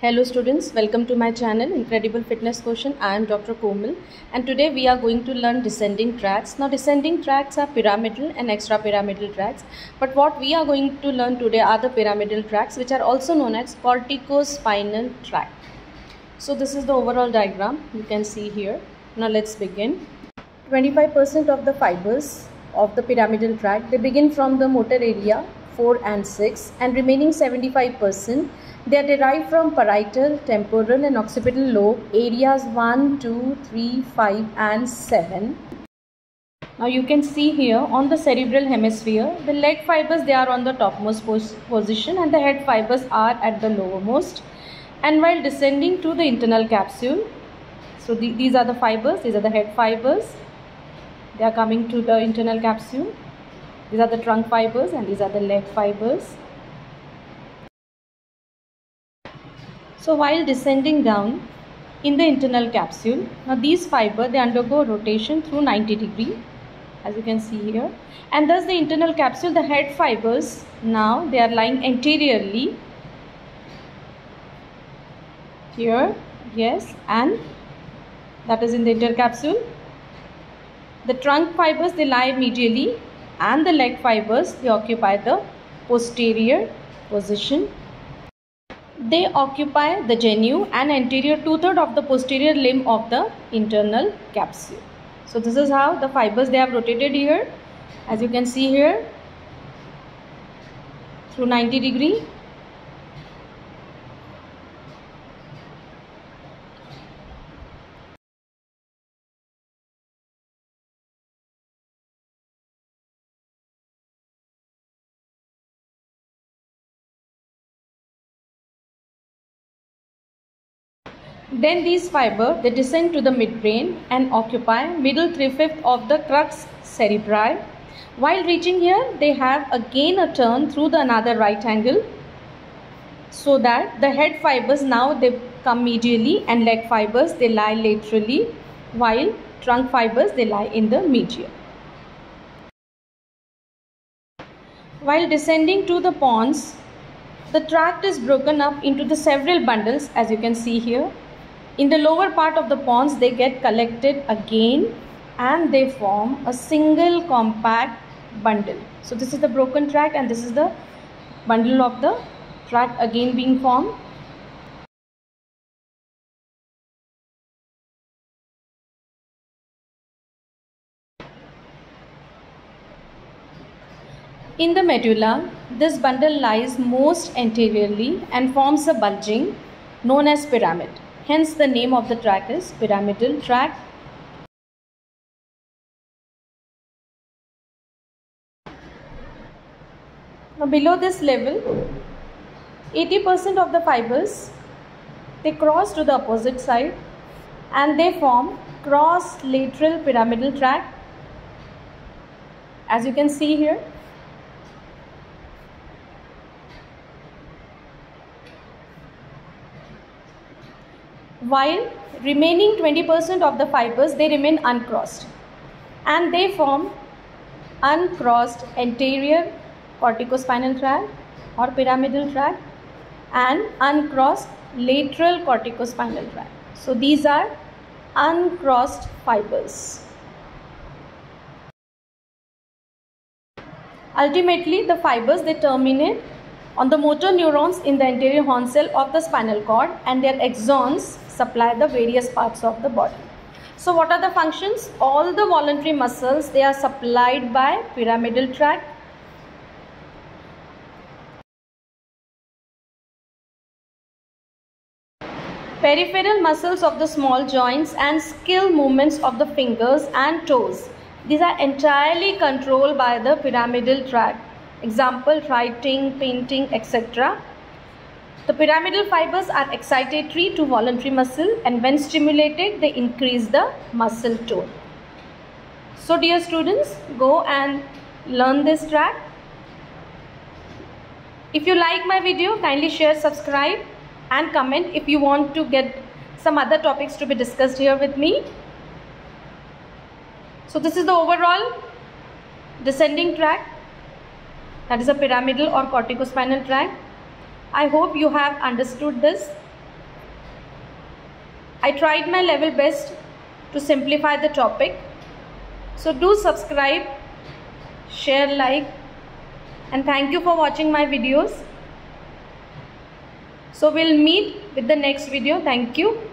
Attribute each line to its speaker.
Speaker 1: Hello students, welcome to my channel Incredible Fitness Quotient. I am Dr. Komal and today we are going to learn descending tracts. Now descending tracts are pyramidal and extra pyramidal tracts but what we are going to learn today are the pyramidal tracts which are also known as corticospinal tract. So this is the overall diagram you can see here. Now let's begin. 25% of the fibers of the pyramidal tract they begin from the motor area 4 and 6 and remaining 75% they are derived from parietal, temporal and occipital lobe areas 1, 2, 3, 5 and 7. Now you can see here on the cerebral hemisphere the leg fibers they are on the topmost pos position and the head fibers are at the lowermost. And while descending to the internal capsule so the, these are the fibers these are the head fibers. They are coming to the internal capsule these are the trunk fibers and these are the leg fibers. So while descending down in the internal capsule, now these fiber they undergo rotation through 90 degree as you can see here. And thus the internal capsule the head fibers now they are lying anteriorly here yes and that is in the intercapsule. The trunk fibers they lie medially and the leg fibers they occupy the posterior position they occupy the genu and anterior two-third of the posterior limb of the internal capsule. So this is how the fibers they have rotated here as you can see here through 90 degree Then these fiber they descend to the midbrain and occupy middle three-fifth of the crus cerebri. While reaching here, they have again a turn through the another right angle so that the head fibers now they come medially and leg fibers they lie laterally while trunk fibers they lie in the medial. While descending to the pons, the tract is broken up into the several bundles as you can see here in the lower part of the pons, they get collected again and they form a single compact bundle. So this is the broken tract and this is the bundle of the tract again being formed. In the medulla, this bundle lies most anteriorly and forms a bulging known as pyramid. Hence the name of the tract is pyramidal tract. Now below this level, 80% of the fibers they cross to the opposite side and they form cross lateral pyramidal tract as you can see here while remaining 20% of the fibers they remain uncrossed and they form uncrossed anterior corticospinal tract or pyramidal tract and uncrossed lateral corticospinal tract. So these are uncrossed fibers. Ultimately the fibers they terminate on the motor neurons in the anterior horn cell of the spinal cord and their axons supply the various parts of the body. So what are the functions? All the voluntary muscles, they are supplied by pyramidal tract. Peripheral muscles of the small joints and skill movements of the fingers and toes. These are entirely controlled by the pyramidal tract. Example, writing, painting, etc. The pyramidal fibers are excitatory to voluntary muscle and when stimulated they increase the muscle tone. So dear students go and learn this tract. If you like my video kindly share subscribe and comment if you want to get some other topics to be discussed here with me. So this is the overall descending tract that is a pyramidal or corticospinal tract I hope you have understood this I tried my level best to simplify the topic. So do subscribe, share, like and thank you for watching my videos. So we'll meet with the next video. Thank you.